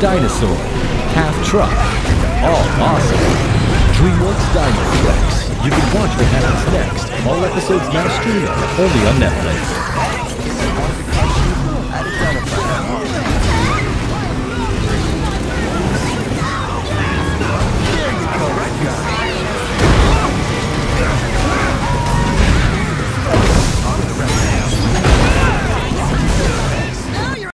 dinosaur, half truck. All awesome. DreamWorks Dino Trucks. You can watch what happens next. All episodes now streaming only on Netflix.